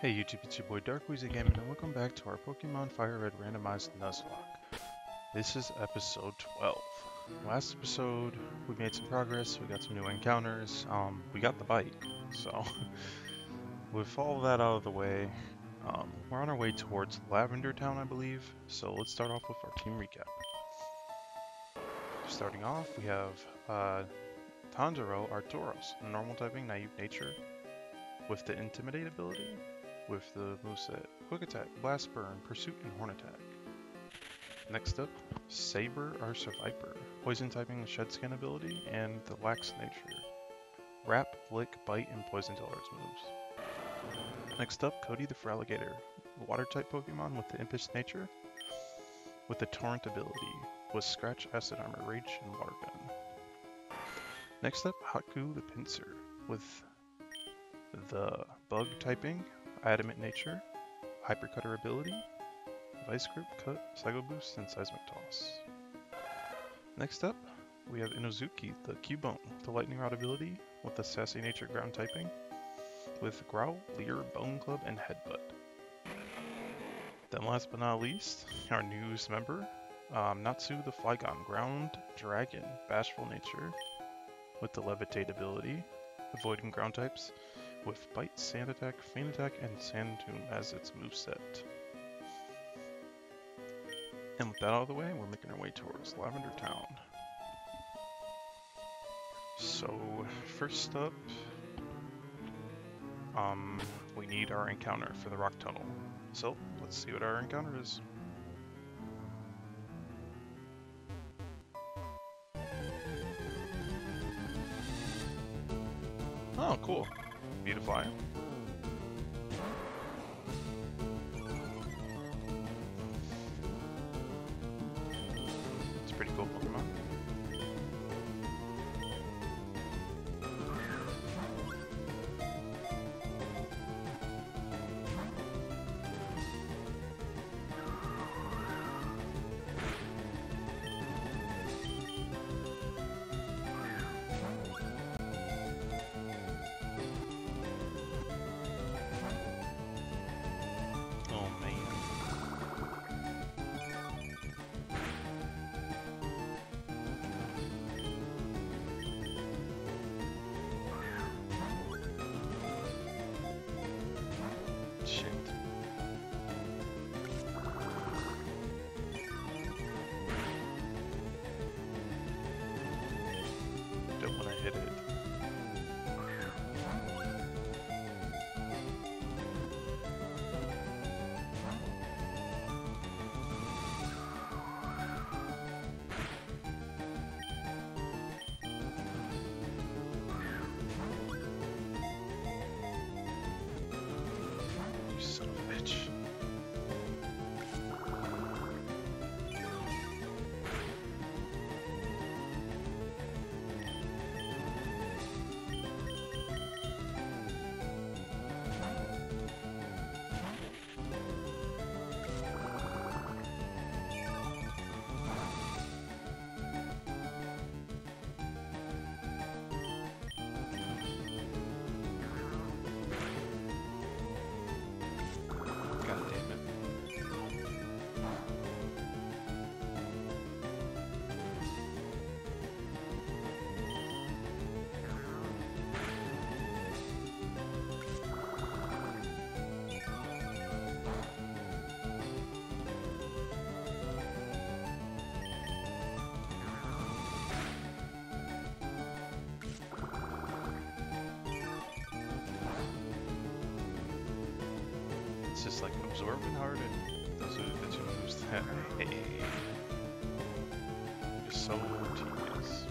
Hey YouTube, it's your boy DarQweezy Gaming and welcome back to our Pokemon Fire Red Randomized Nuzlocke. This is episode 12. Last episode, we made some progress, we got some new encounters, um, we got the bite, so with all that out of the way, um, we're on our way towards Lavender Town, I believe, so let's start off with our team recap. Starting off, we have uh, Tanjiro our Tauros, normal typing, naive nature, with the Intimidate ability, with the moveset Quick Attack, Blast Burn, Pursuit, and Horn Attack. Next up, Saber our Seviper, Poison typing, Shed Skin ability, and the Lax nature. Wrap, Lick, Bite, and Poison Tail moves. Next up, Cody the Feraligatr, Water type Pokemon with the Impish nature, with the Torrent ability, with Scratch, Acid Armor, Rage, and Water Gun. Next up, Haku the Pinsir, with the Bug typing, Adamant Nature, Hypercutter ability, Vice Grip, Cut, Psycho Boost, and Seismic Toss. Next up, we have Inozuki, the Cubone, the Lightning Rod ability with the Sassy Nature ground typing, with Growl, Leer, Bone Club, and Headbutt. Then last but not least, our newest member, um, Natsu the Flygon, Ground Dragon, Bashful Nature, with the Levitate ability, avoiding ground types, with Bite, Sand Attack, Feint Attack, and Sand Tomb as its moveset. And with that out of the way, we're making our way towards Lavender Town. So, first up, um, we need our encounter for the rock tunnel. So, let's see what our encounter is. Oh, cool. Beautifly. It's It's like absorbing hard and those are the two moves that I hate. Just so tedious.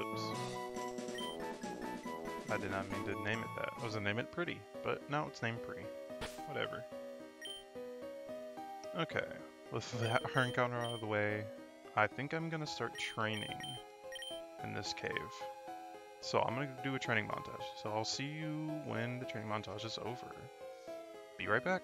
Oops. I did not mean to name it that. I was gonna name it Pretty, but now it's named Pretty. Whatever. Okay, with that our encounter out of the way, I think I'm gonna start training in this cave. So I'm gonna do a training montage. So I'll see you when the training montage is over. Be right back.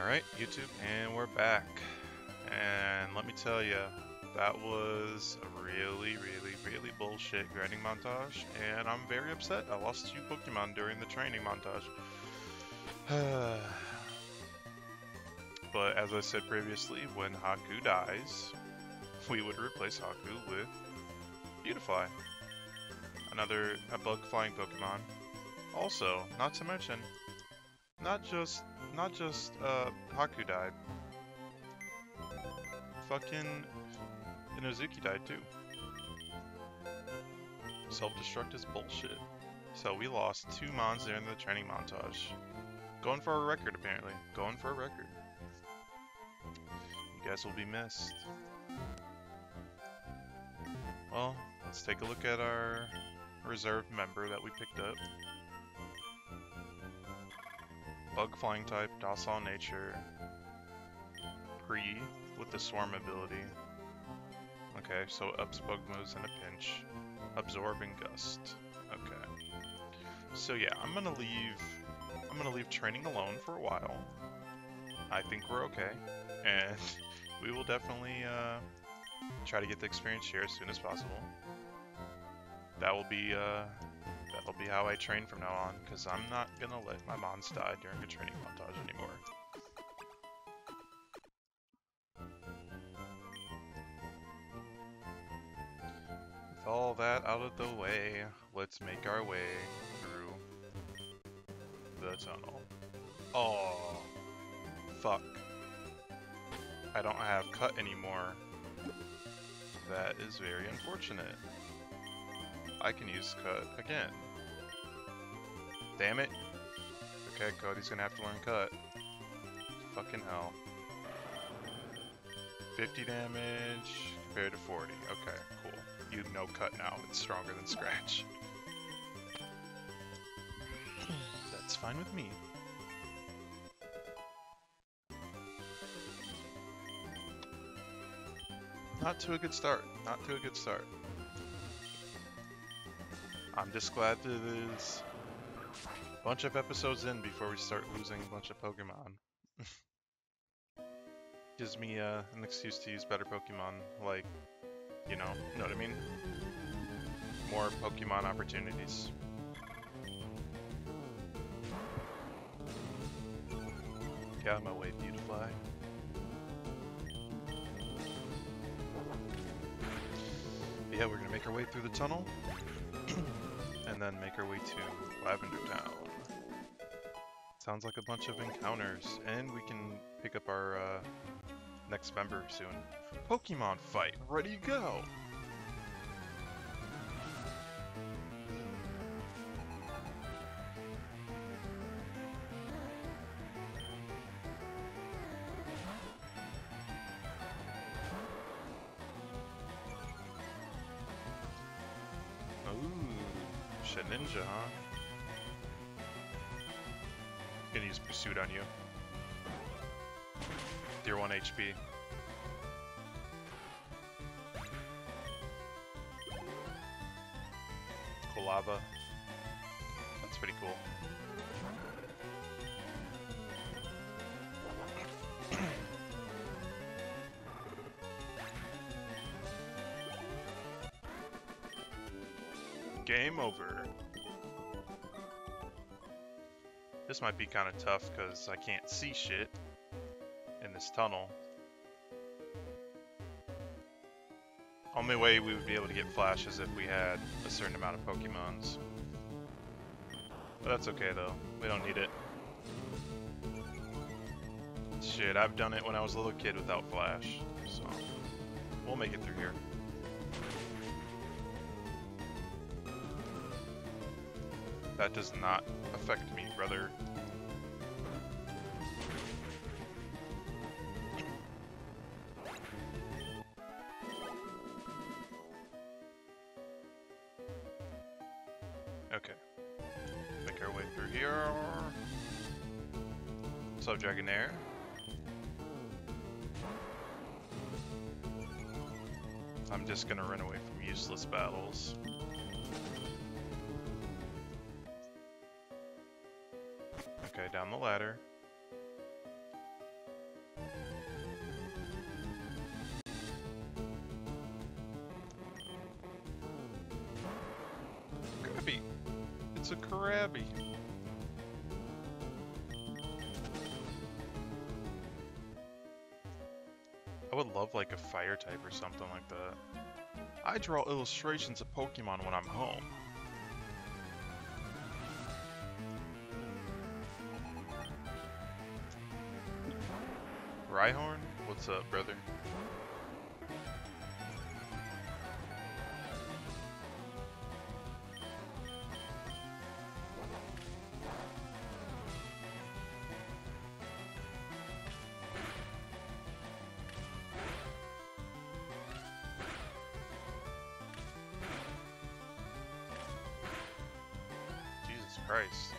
Alright, YouTube, and we're back. And let me tell you, that was a really, really, really bullshit grinding montage, and I'm very upset. I lost two Pokemon during the training montage. but as I said previously, when Haku dies, we would replace Haku with Beautifly. Another a bug flying Pokemon. Also, not to mention, not just not just uh, Haku died. Fucking Inozuki died too. Self-destruct is bullshit. So we lost two Mons during the training montage. Going for a record apparently. Going for a record. You guys will be missed. Well, let's take a look at our reserve member that we picked up. Bug flying type, docile nature, pre with the swarm ability. Okay, so ups bug moves in a pinch. Absorbing gust. Okay. So yeah, I'm gonna leave I'm gonna leave training alone for a while. I think we're okay. And we will definitely uh, try to get the experience here as soon as possible. That will be uh, that'll be how I train from now on, because I'm not gonna let my mons die during a training montage anymore. With all that out of the way, let's make our way through the tunnel. Oh, fuck. I don't have cut anymore. That is very unfortunate. I can use cut again. Damn it. Okay, Cody's gonna have to learn cut. Fucking hell. 50 damage compared to 40. Okay, cool. You know cut now. It's stronger than scratch. That's fine with me. Not to a good start. Not to a good start. I'm just glad that a bunch of episodes in before we start losing a bunch of Pokemon. Gives me uh, an excuse to use better Pokemon, like, you know, know what I mean? More Pokemon opportunities. Got my way, Beautifly. yeah, we're gonna make our way through the tunnel, and then make our way to Lavender Town. Sounds like a bunch of encounters, and we can pick up our uh, next member soon. Pokemon fight, ready go! On you. Dear 1 HP. This might be kind of tough because I can't see shit in this tunnel. Only way we would be able to get flashes if we had a certain amount of Pokemons. But that's okay though, we don't need it. Shit, I've done it when I was a little kid without Flash, so we'll make it through here. That does not affect me, brother. I would love like a fire type or something like that. I draw illustrations of Pokemon when I'm home. Rhyhorn? What's up, brother? Christ.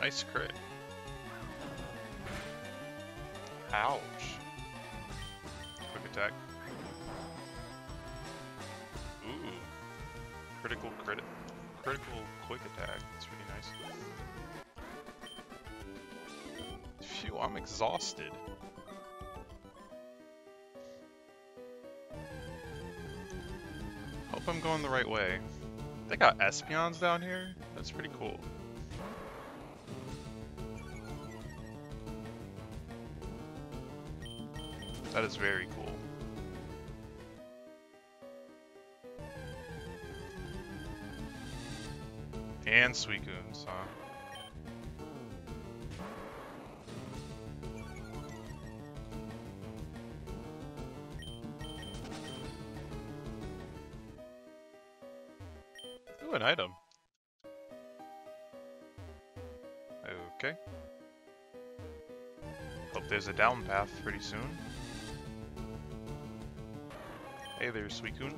Nice crit. Ouch. Quick attack. Ooh. Critical crit critical quick attack. That's really nice. Phew, I'm exhausted. Hope I'm going the right way. They got Espeons down here? That's pretty cool. That is very cool. And Suicunes, huh? Hope there's a down path pretty soon. Hey there, Suicune.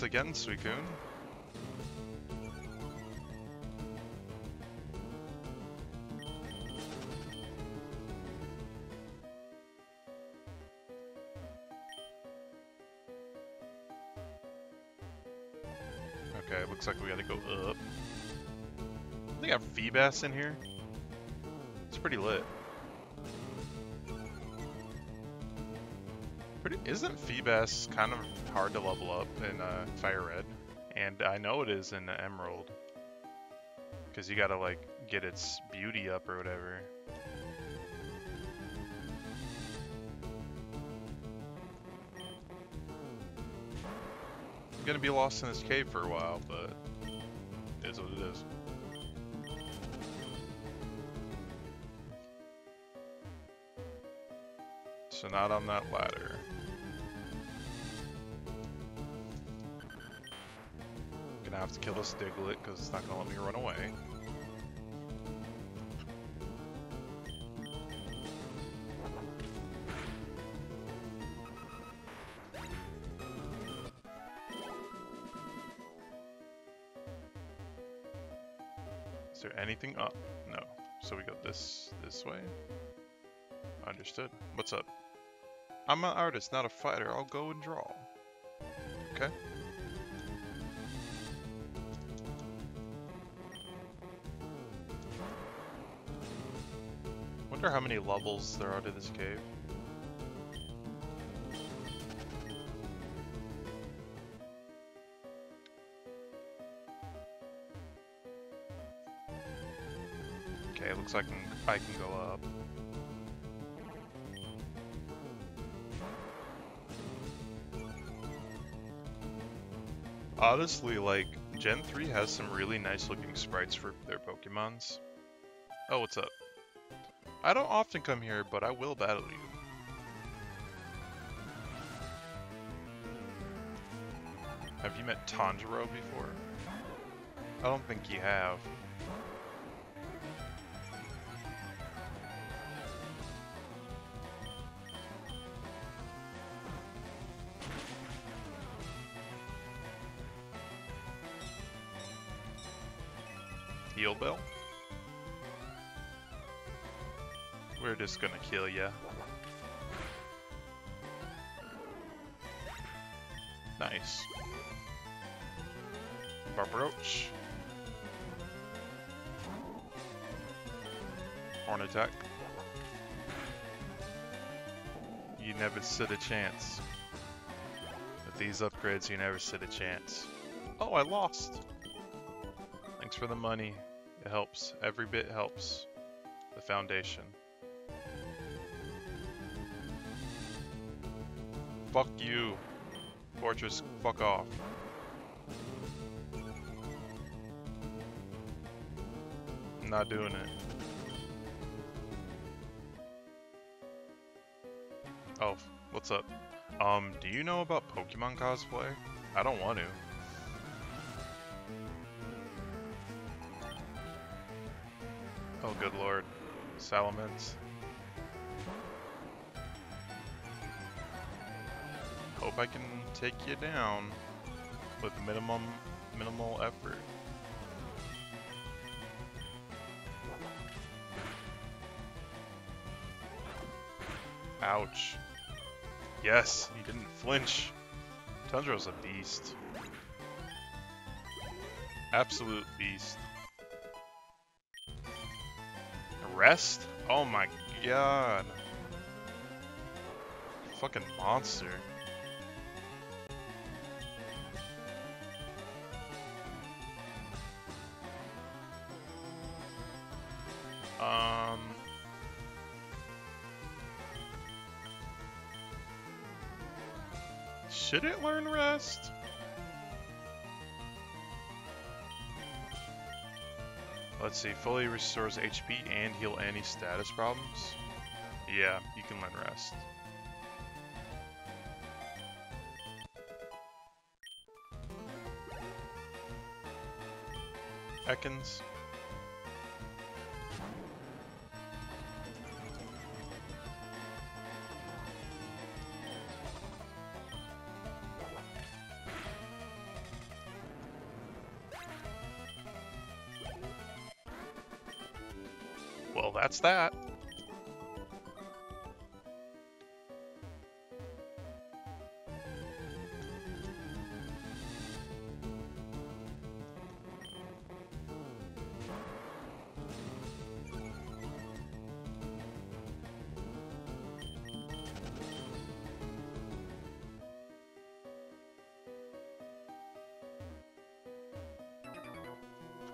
Once again, Suicune. Okay, looks like we gotta go up. They got Feebas in here. It's pretty lit. Isn't Feebas kind of hard to level up in uh, Fire Red? And I know it is in Emerald. Because you gotta, like, get its beauty up or whatever. I'm gonna be lost in this cave for a while, but it is what it is. So not on that ladder. Have to kill this Diglett because it's not gonna let me run away. Is there anything up? No. So we go this this way. Understood. What's up? I'm an artist, not a fighter. I'll go and draw. Okay. Wonder how many levels there are to this cave. Okay, looks like I can go up. Honestly, like, Gen 3 has some really nice looking sprites for their Pokemons. Oh, what's up? I don't often come here, but I will battle you. Have you met Tanjiro before? I don't think you have. Just gonna kill ya. Nice. Barboach. Horn attack. You never stood a chance. With these upgrades, you never stood a chance. Oh, I lost! Thanks for the money. It helps. Every bit helps. The foundation. Fuck you. Forretress, fuck off. I'm not doing it. Oh, what's up? Um, do you know about Pokemon cosplay? I don't want to. Oh, good lord. Salamence. Hope I can take you down with minimum minimal effort. Ouch. Yes, he didn't flinch. Tundra's a beast. Absolute beast. Rest? Oh my god. Fucking monster. Rest? Let's see, fully restores HP and heal any status problems. Yeah, you can learn rest. Ekans. Well, that's that.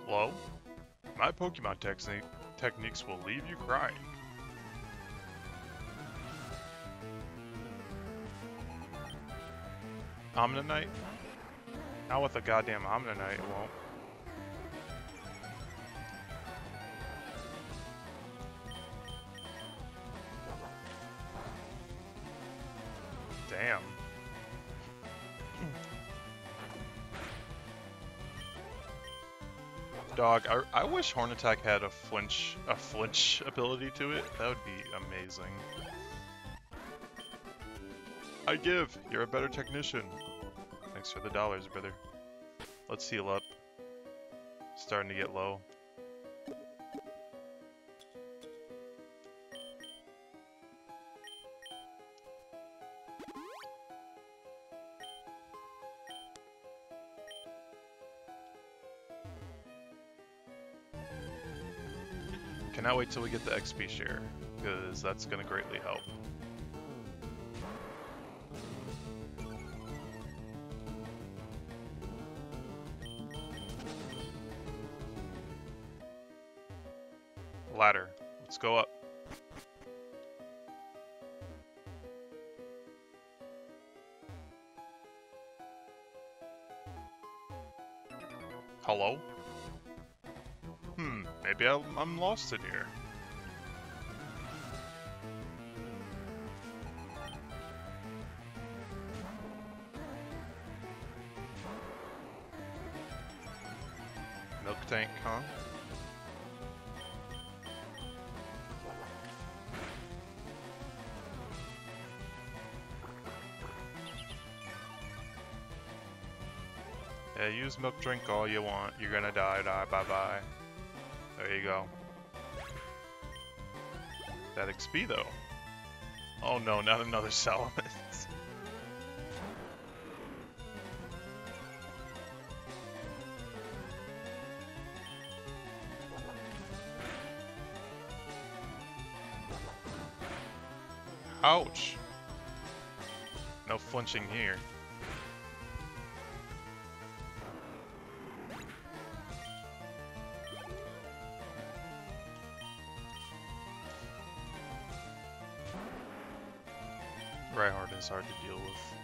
Hello? My Pokemon technique techniques will leave you crying. Omanyte? Not with a goddamn Omanyte, it won't. Wish Horn Attack had a flinch a flinch ability to it. That would be amazing. I give. You're a better technician. Thanks for the dollars, brother. Let's heal up. Starting to get low. Cannot wait till we get the XP share, because that's going to greatly help. Lost in here. Milk tank, huh? Yeah, use milk drink all you want. You're gonna die, die, bye bye. There you go. That XP though. Oh no, not another Salamence. Ouch. No flinching here. Is hard to deal with.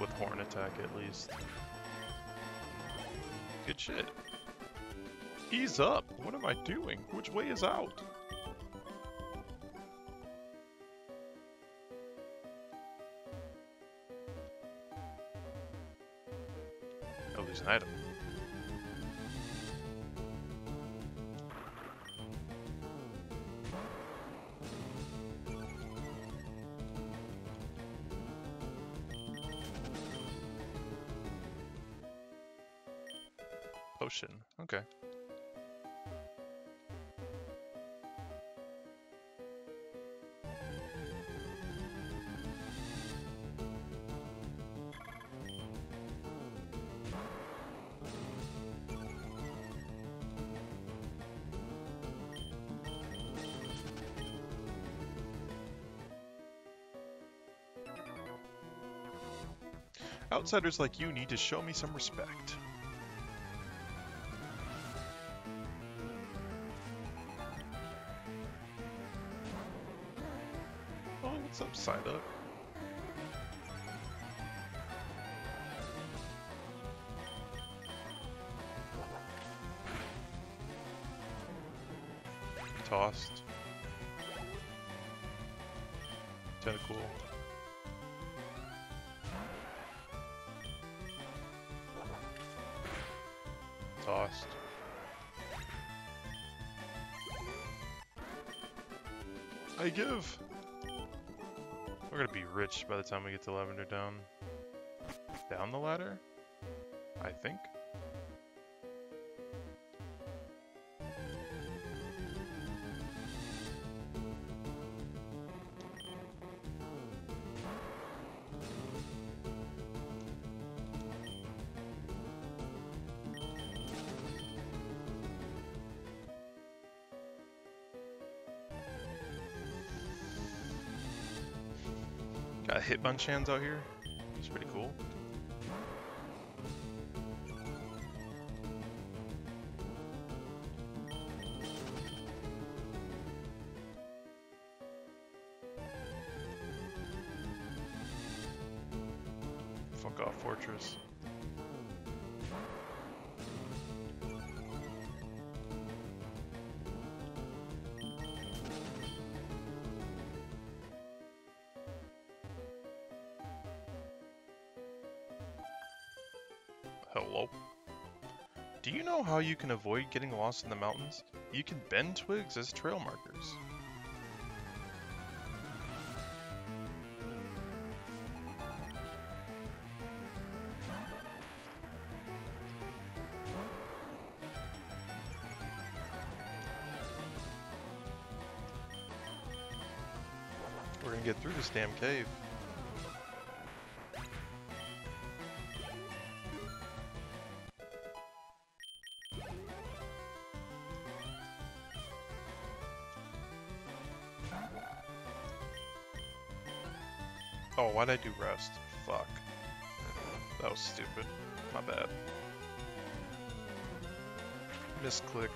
With Horn attack at least. Good shit. Ease up! What am I doing? Which way is out? Outsiders like you need to show me some respect. Give! We're gonna be rich by the time we get to Lavender down. Down the ladder? I think. Got hands out here. It's pretty cool. Fuck off, Forretress. You know how you can avoid getting lost in the mountains? You can bend twigs as trail markers. We're gonna get through this damn cave. Why'd I do rest? Fuck. That was stupid. My bad. Misclicked.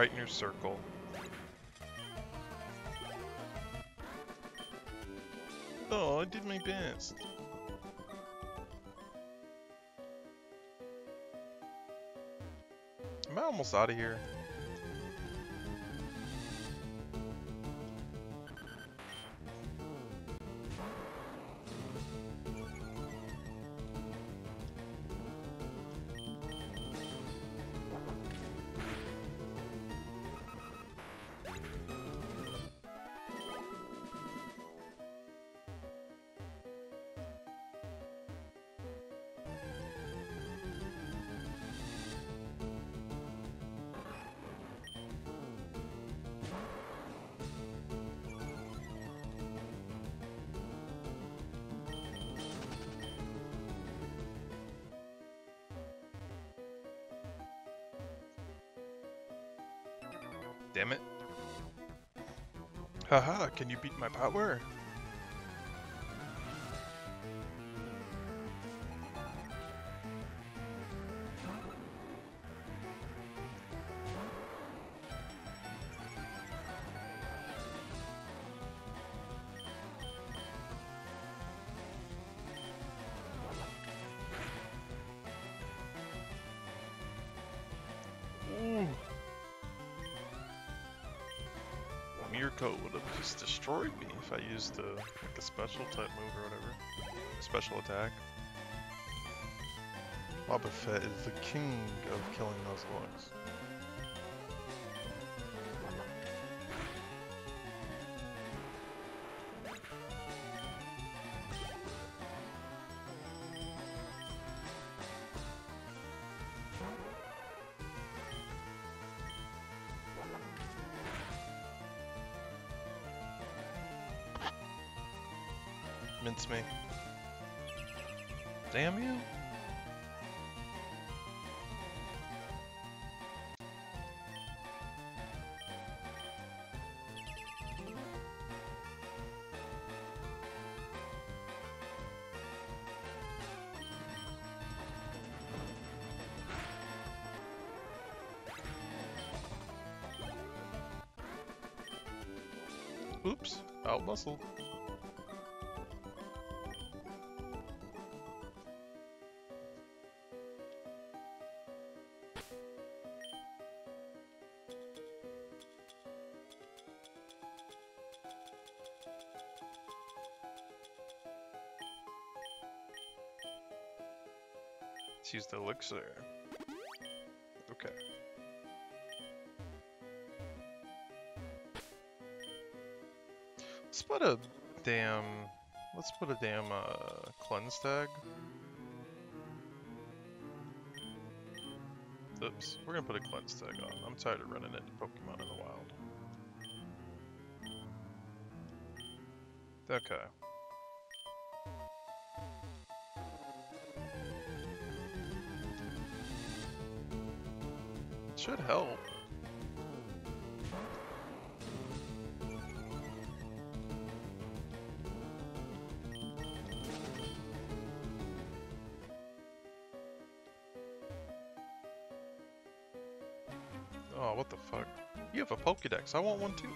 Right in your circle. Oh, I did my best. Am I almost out of here? Damn it. Haha, can you beat my power? If I used a, like special type move or whatever. Special attack. Boba Fett is the king of killing those Oops, out muscle. Let's use the elixir. Put a damn. Let's put a damn uh, cleanse tag. Oops, we're gonna put a cleanse tag on. I'm tired of running into Pokemon in the wild. Okay. Should help. Oh, what the fuck? You have a Pokedex. I want one too.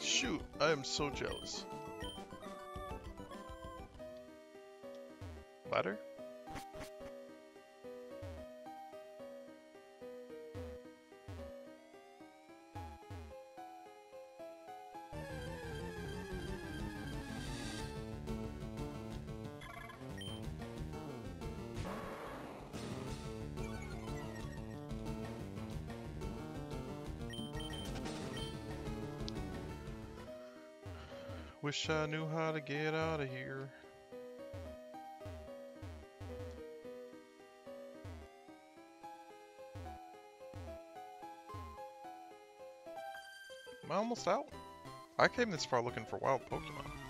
Shoot, I am so jealous. Wish I knew how to get out of here. Am I almost out? I came this far looking for wild Pokemon.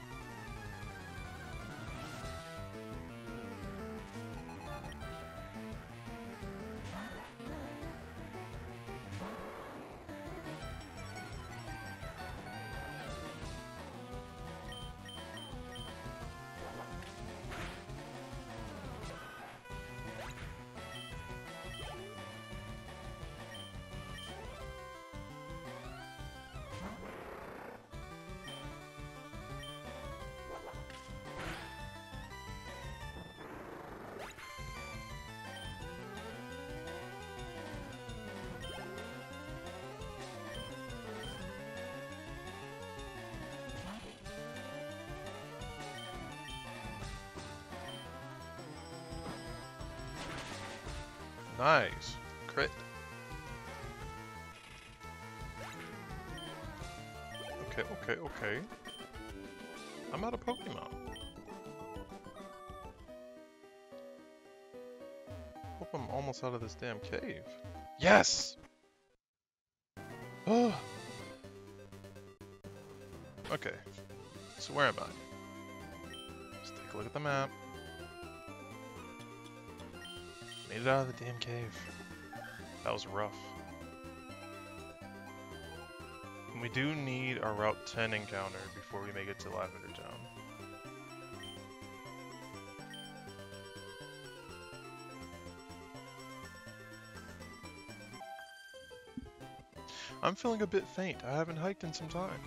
Okay, okay, okay. I'm out of Pokemon. Hope I'm almost out of this damn cave. Yes! Oh! Okay. So where am I? Let's take a look at the map. Made it out of the damn cave. That was rough. We do need our Route 10 encounter before we make it to Lavender Town. I'm feeling a bit faint. I haven't hiked in some time.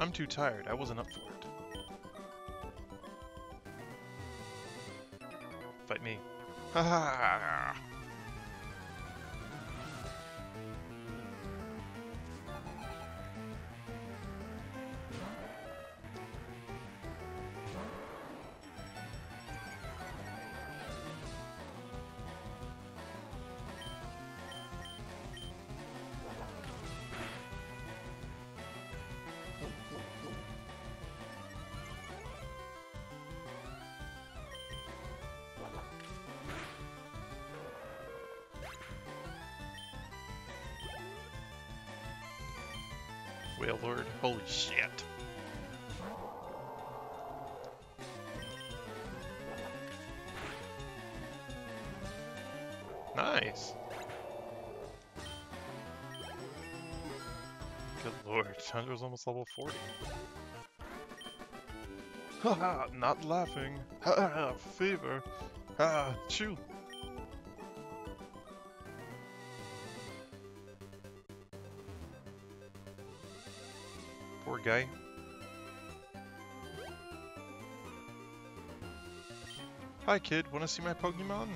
I'm too tired. I wasn't up for it. Fight me. Ha ha! Lord, Chandra's almost level 40. Haha, not laughing. Haha, fever. Ha, chew. Poor guy. Hi kid, wanna see my Pokemon?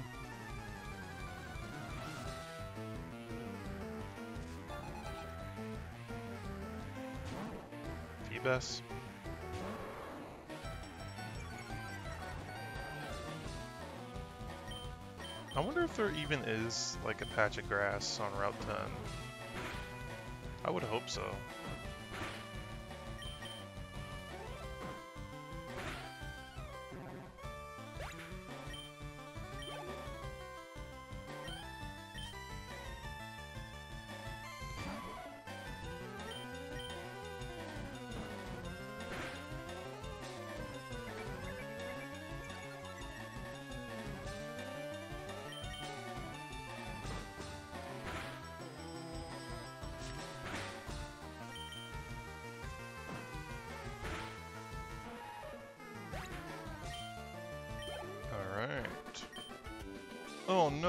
I wonder if there even is like a patch of grass on Route 10. I would hope so.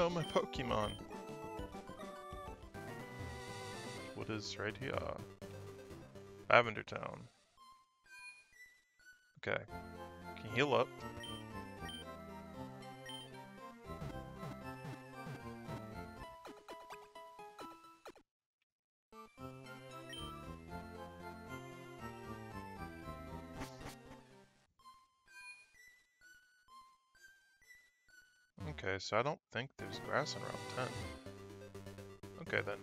No, my Pokemon! What is right here? Lavender Town. Okay. Can heal up? Okay, so I don't think there's grass in Route 10. Okay then.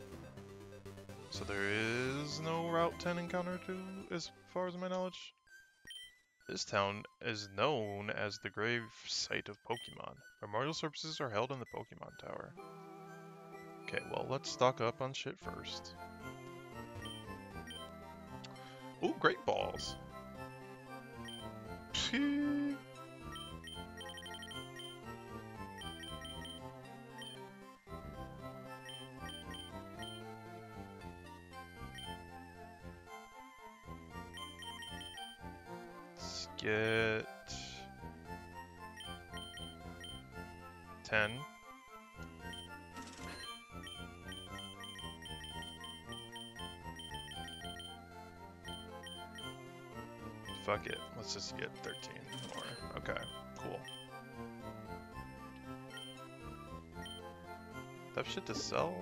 So there is no Route 10 encounter to, as far as my knowledge? This town is known as the grave site of Pokemon. Memorial services are held in the Pokemon Tower. Okay, well, let's stock up on shit first. Ooh, great balls. Let's get 10. Fuck it. Let's just get 13 more. Okay, cool. That shit to sell?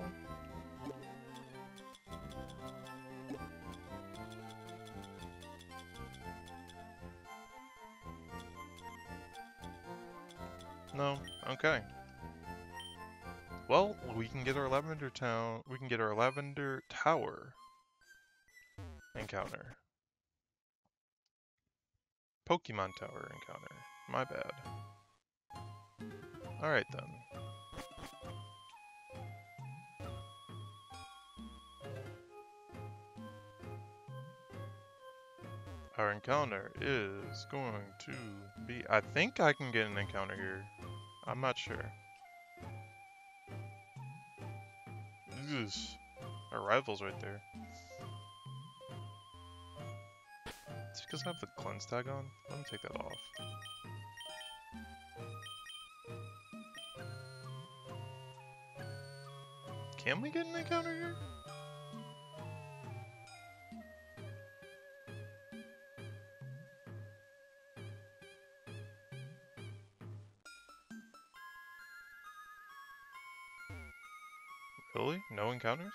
Get our Lavender Town, we can get our Lavender Tower encounter. Pokemon Tower encounter. My bad. Alright then. Our encounter is going to be... I think I can get an encounter here. I'm not sure. Our rival's right there. Because I have the cleanse tag on. Let me take that off. Can we get an encounter here? Encounters?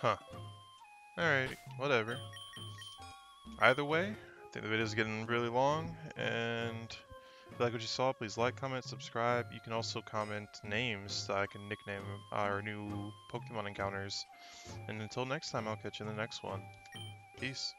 Huh. Alright, whatever. Either way, I think the video is getting really long, and if you like what you saw, please like, comment, subscribe. You can also comment names that I can nickname our new Pokemon encounters. And until next time, I'll catch you in the next one. Peace.